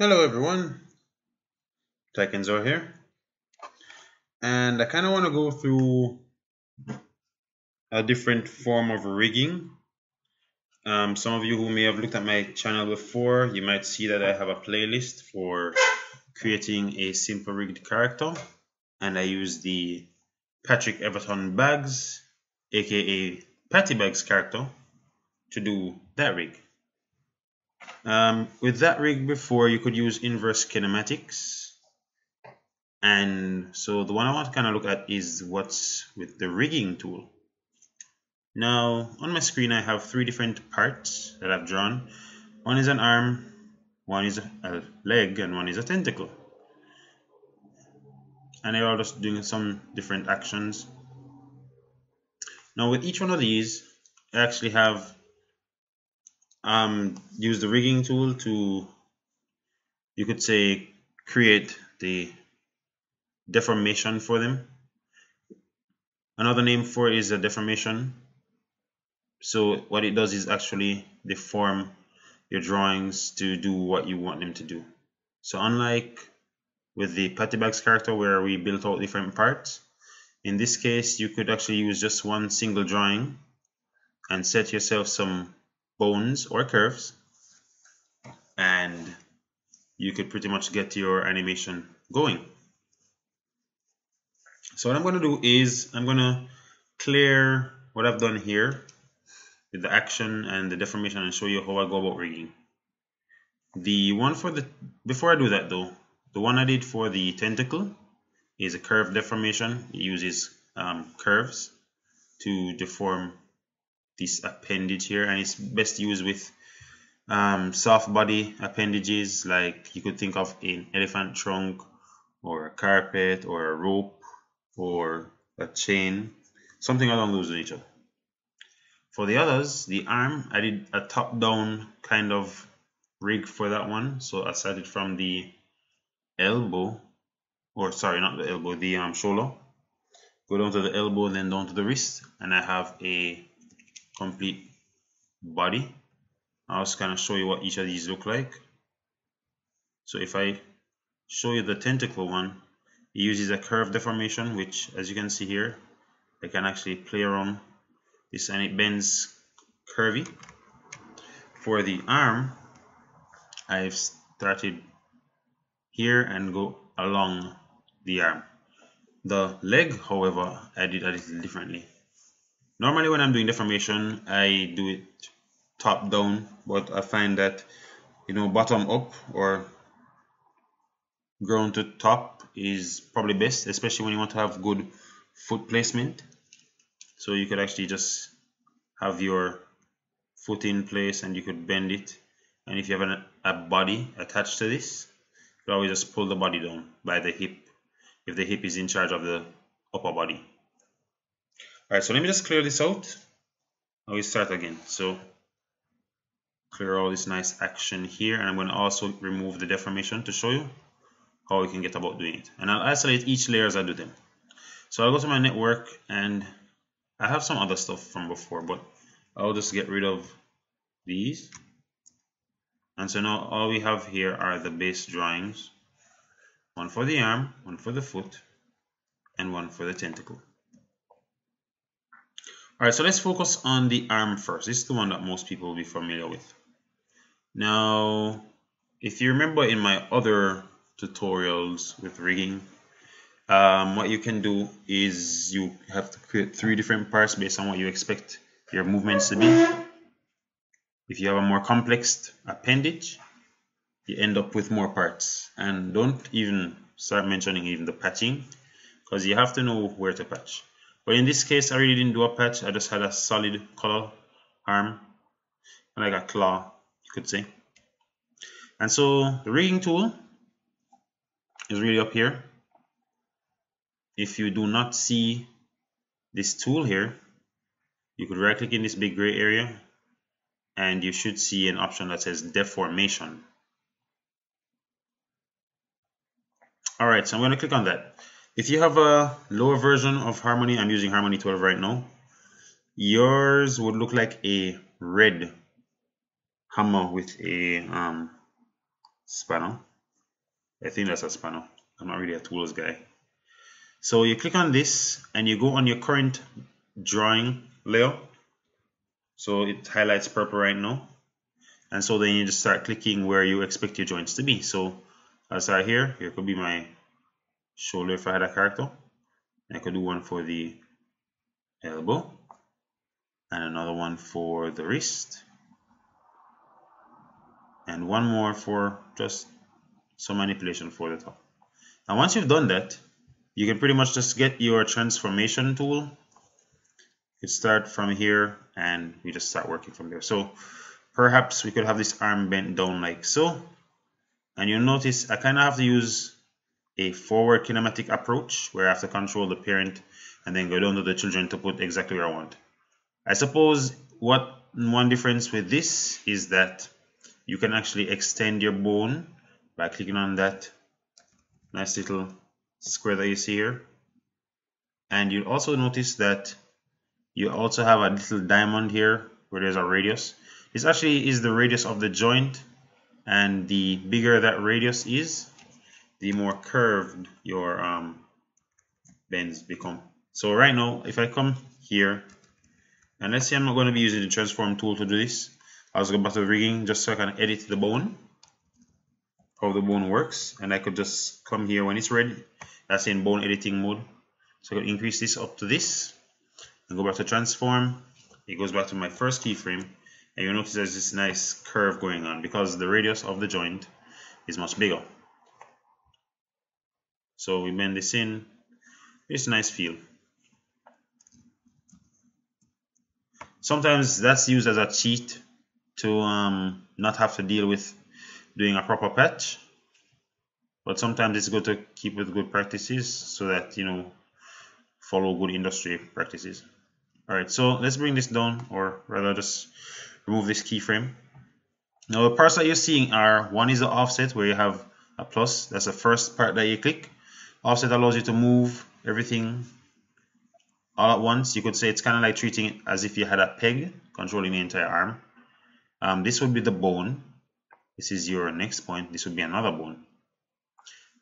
Hello everyone, Taikenzor here, and I kind of want to go through a different form of rigging. Um, some of you who may have looked at my channel before, you might see that I have a playlist for creating a simple rigged character, and I use the Patrick Everton Bags, aka Patty Bags character, to do that rig. Um, with that rig before, you could use inverse kinematics. And so the one I want to kind of look at is what's with the rigging tool. Now, on my screen, I have three different parts that I've drawn. One is an arm, one is a leg, and one is a tentacle. And they're all just doing some different actions. Now, with each one of these, I actually have um, use the rigging tool to, you could say, create the deformation for them. Another name for it is a deformation. So what it does is actually deform your drawings to do what you want them to do. So unlike with the Patty Bags character where we built out different parts, in this case you could actually use just one single drawing and set yourself some bones or curves and you could pretty much get your animation going. So what I'm going to do is I'm going to clear what I've done here with the action and the deformation and show you how I go about rigging. The one for the, before I do that though, the one I did for the tentacle is a curve deformation. It uses um, curves to deform this appendage here and it's best used with um, soft body appendages. Like you could think of an elephant trunk or a carpet or a rope or a chain something along those nature. For the others the arm I did a top down kind of rig for that one. So I started from the elbow or sorry not the elbow the um, shoulder go down to the elbow and then down to the wrist. And I have a complete body. I'll just kind of show you what each of these look like. So if I show you the tentacle one it uses a curve deformation which as you can see here I can actually play around this and it bends curvy. For the arm I've started here and go along the arm. The leg however I did a little differently Normally when I'm doing deformation, I do it top down, but I find that, you know, bottom up or ground to top is probably best, especially when you want to have good foot placement. So you could actually just have your foot in place and you could bend it. And if you have an, a body attached to this, you always just pull the body down by the hip if the hip is in charge of the upper body. Alright, so let me just clear this out. Now we start again. So clear all this nice action here and I'm going to also remove the deformation to show you how we can get about doing it. And I'll isolate each layer as I do them. So I'll go to my network and I have some other stuff from before, but I'll just get rid of these. And so now all we have here are the base drawings. One for the arm, one for the foot, and one for the tentacle. Alright, so let's focus on the arm first. This is the one that most people will be familiar with. Now, if you remember in my other tutorials with rigging, um, what you can do is you have to create three different parts based on what you expect your movements to be. If you have a more complex appendage, you end up with more parts. And don't even start mentioning even the patching, because you have to know where to patch. But in this case, I really didn't do a patch. I just had a solid color arm, like a claw, you could say. And so the rigging tool is really up here. If you do not see this tool here, you could right click in this big gray area and you should see an option that says deformation. Alright, so I'm going to click on that. If you have a lower version of Harmony, I'm using Harmony 12 right now, yours would look like a red hammer with a um, spanner. I think that's a spanner. I'm not really a tools guy. So you click on this and you go on your current drawing layer. So it highlights purple right now. And so then you just start clicking where you expect your joints to be. So as start here. Here could be my shoulder if I had a character. I could do one for the elbow and another one for the wrist and one more for just some manipulation for the top. Now once you've done that, you can pretty much just get your transformation tool. You start from here and we just start working from there. So perhaps we could have this arm bent down like so. And you'll notice I kind of have to use a forward kinematic approach where I have to control the parent and then go down to the children to put exactly where I want. I suppose what one difference with this is that you can actually extend your bone by clicking on that nice little square that you see here and you'll also notice that you also have a little diamond here where there's a radius this actually is the radius of the joint and the bigger that radius is the more curved your um, bends become. So right now if I come here and let's say I'm not going to be using the transform tool to do this. I'll just go back to rigging just so I can edit the bone how the bone works and I could just come here when it's ready. That's in bone editing mode. So I can increase this up to this and go back to transform. It goes back to my first keyframe. And you'll notice there's this nice curve going on because the radius of the joint is much bigger so we bend this in. It's a nice feel. Sometimes that's used as a cheat to um, not have to deal with doing a proper patch. But sometimes it's good to keep with good practices so that you know follow good industry practices. All right so let's bring this down or rather just remove this keyframe. Now the parts that you're seeing are one is the offset where you have a plus. That's the first part that you click offset allows you to move everything all at once. You could say it's kind of like treating it as if you had a peg controlling the entire arm. Um, this would be the bone. This is your next point. This would be another bone.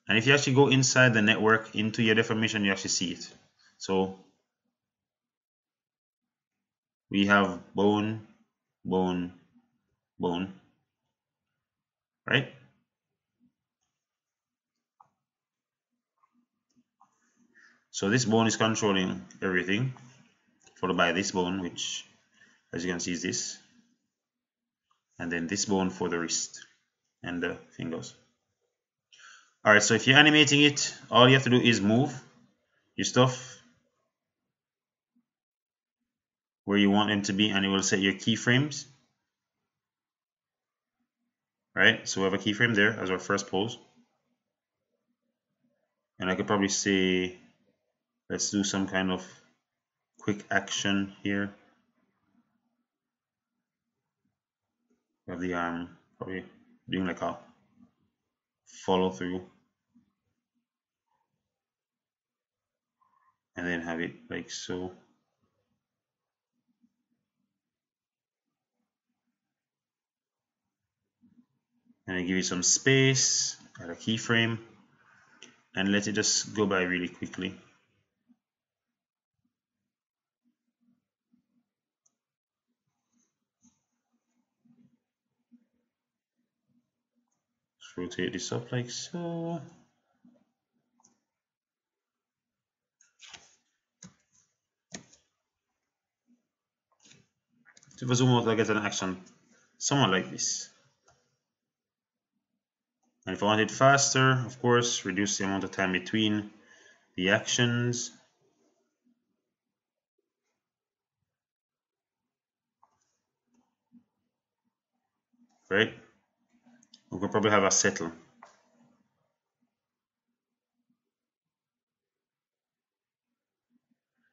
And if you actually go inside the network into your deformation you actually see it. So we have bone bone bone right so this bone is controlling everything followed by this bone which as you can see is this and then this bone for the wrist and the fingers. Alright, so if you're animating it, all you have to do is move your stuff where you want them to be and it will set your keyframes. Right, so we have a keyframe there as our first pose. And I could probably say, let's do some kind of quick action here. of the arm, probably doing like a follow through. And then have it like so. And I give it some space add a keyframe and let it just go by really quickly rotate this up like so. To zoom out, I get an action somewhat like this. And if I want it faster, of course, reduce the amount of time between the actions. Right? We could probably have a settle.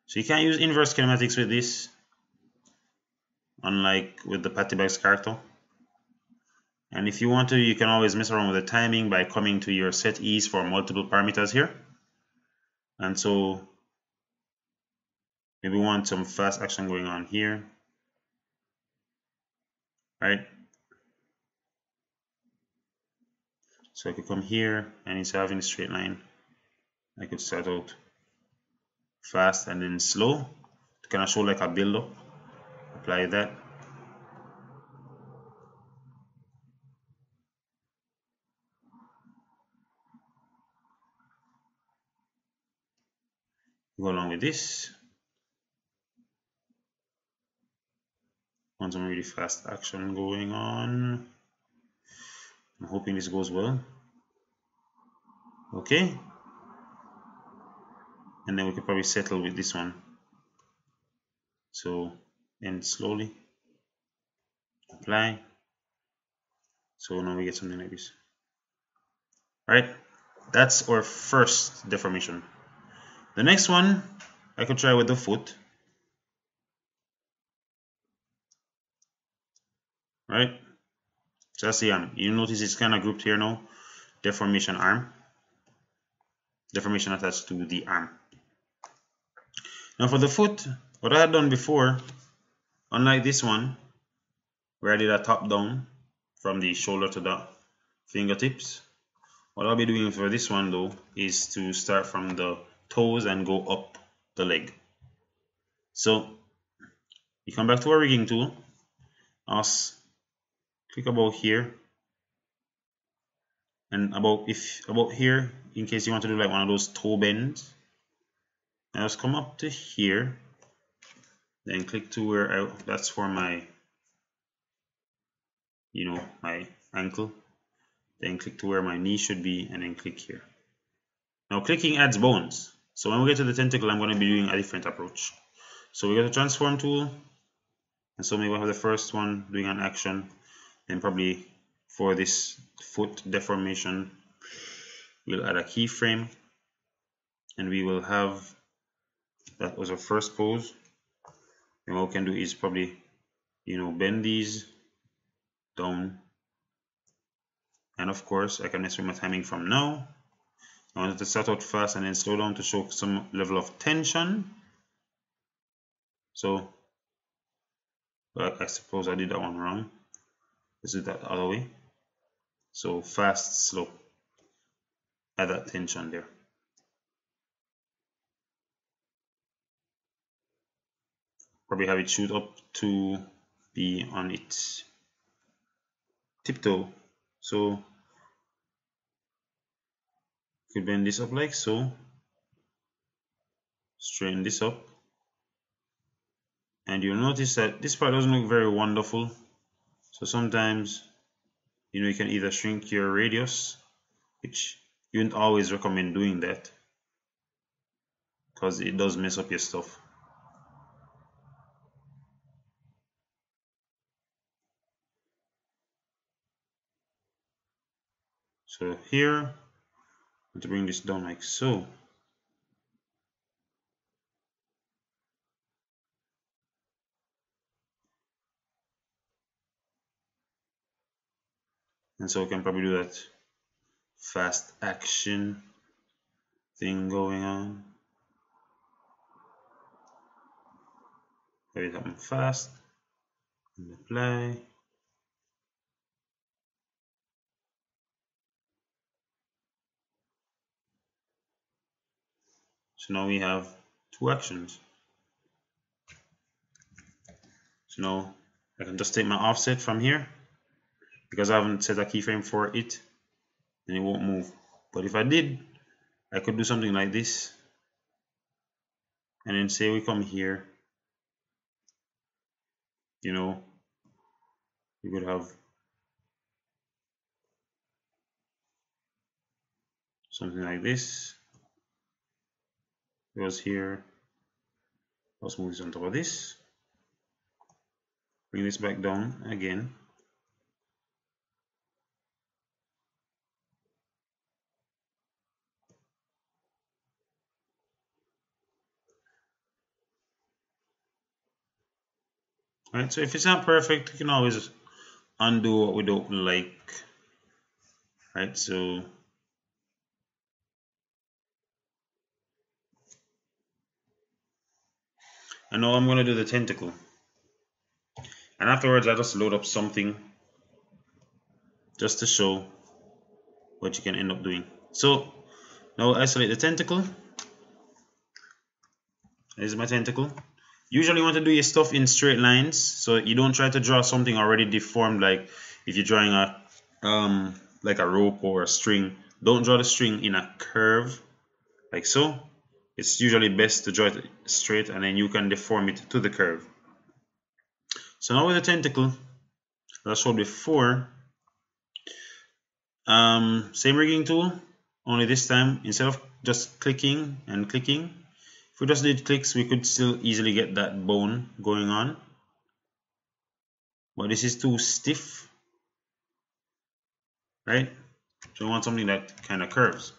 So you can't use inverse kinematics with this, unlike with the Patibag's character. And if you want to, you can always mess around with the timing by coming to your set ease for multiple parameters here. And so maybe we want some fast action going on here. Right? So I could come here and instead of having a straight line, I could start out fast and then slow to kind of show like a build up. Apply that. Go along with this. Want some really fast action going on. I'm hoping this goes well. Okay. And then we could probably settle with this one. So, and slowly apply. So now we get something like this. Alright, that's our first deformation. The next one, I could try with the foot. Right? So that's the arm. Um, you notice it's kind of grouped here now. Deformation arm. Deformation attached to the arm. Now for the foot, what I had done before, unlike this one, where I did a top down from the shoulder to the fingertips, what I'll be doing for this one though is to start from the toes and go up the leg. So you come back to our rigging tool, us click about here. And about if about here in case you want to do like one of those toe bends. Now just come up to here. Then click to where I, that's for my you know my ankle. Then click to where my knee should be and then click here. Now clicking adds bones. So when we get to the tentacle I'm going to be doing a different approach. So we go to transform tool. And so maybe we'll have the first one doing an action then probably for this foot deformation we'll add a keyframe. And we will have that was our first pose. And what we can do is probably you know bend these down. And of course I can mess with my timing from now. I wanted to start out fast and then slow down to show some level of tension. So I suppose I did that one wrong let's do that other way? So fast slow add that tension there. Probably have it shoot up to be on its tiptoe. So could bend this up like so. Straighten this up. And you'll notice that this part doesn't look very wonderful so sometimes, you know, you can either shrink your radius, which you wouldn't always recommend doing that because it does mess up your stuff. So here, to bring this down like so. And so we can probably do that. Fast action thing going on. Maybe something fast. And apply so now we have two actions. So now I can just take my offset from here because I haven't set a keyframe for it and it won't move. But if I did I could do something like this. And then say we come here you know we could have something like this. Goes here. Let's move this on top of this. Bring this back down again right so if it's not perfect you can always undo what we don't like. Right so and now I'm going to do the tentacle. And afterwards I just load up something just to show what you can end up doing. So now isolate the tentacle. Is my tentacle usually want to do your stuff in straight lines so you don't try to draw something already deformed like if you're drawing a um like a rope or a string. Don't draw the string in a curve like so. It's usually best to draw it straight and then you can deform it to the curve. So now with the tentacle that's showed before um, same rigging tool only this time instead of just clicking and clicking if we just did clicks, we could still easily get that bone going on. But this is too stiff, right? So we want something that kind of curves.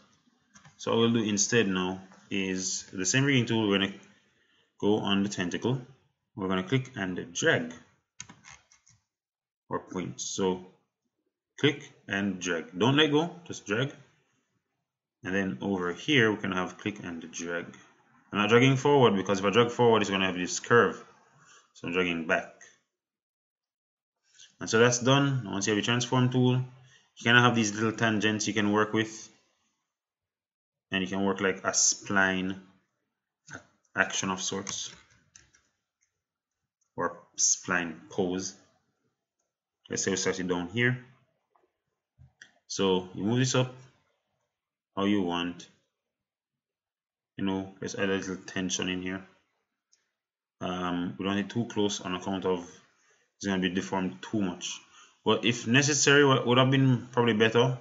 So what we'll do instead now is the same rigging tool, we're going to go on the tentacle. We're going to click and drag or point. So click and drag. Don't let go, just drag. And then over here, we can have click and drag. I'm not dragging forward because if I drag forward, it's going to have this curve. So I'm dragging back. And so that's done. Once you have your transform tool, you kind of have these little tangents you can work with. And you can work like a spline action of sorts. Or spline pose. Let's say we start it down here. So you move this up how you want you know add a little tension in here. Um, we don't need too close on account of it's going to be deformed too much. But if necessary what would have been probably better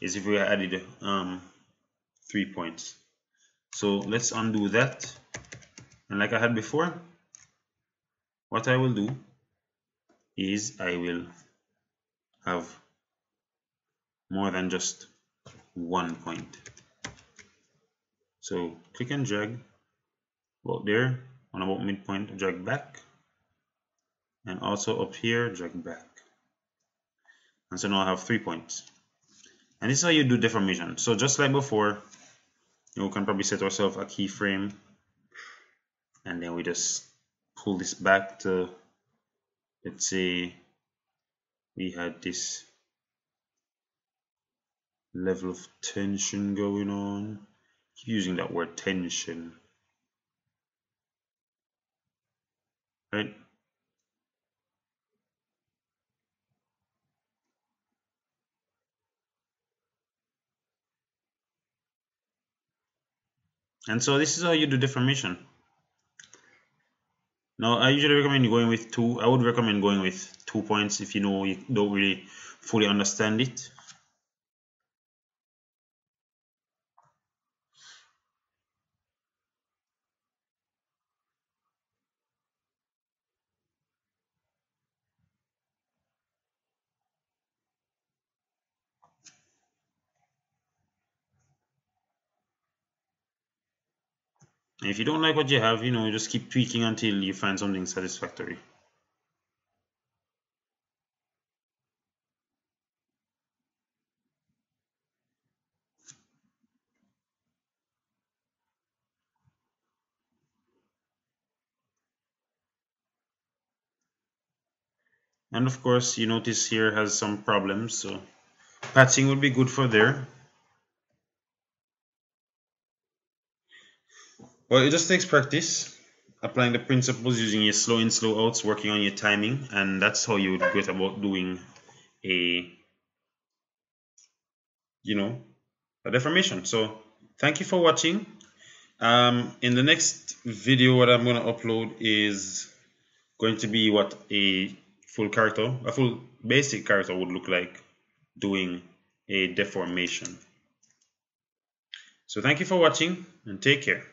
is if we added um, three points. So let's undo that. And like I had before what I will do is I will have more than just one point so click and drag. About there on about midpoint drag back. And also up here drag back. And so now I have three points. And this is how you do deformation. So just like before you can probably set ourselves a keyframe. And then we just pull this back to let's say we had this level of tension going on using that word tension. Right? And so this is how you do deformation. Now I usually recommend going with two. I would recommend going with two points if you know you don't really fully understand it. If you don't like what you have, you know, just keep tweaking until you find something satisfactory. And of course, you notice here has some problems, so patching would be good for there. Well, it just takes practice, applying the principles using your slow in, slow outs, working on your timing, and that's how you would get about doing a, you know, a deformation. So thank you for watching. Um, in the next video, what I'm going to upload is going to be what a full character, a full basic character would look like doing a deformation. So thank you for watching and take care.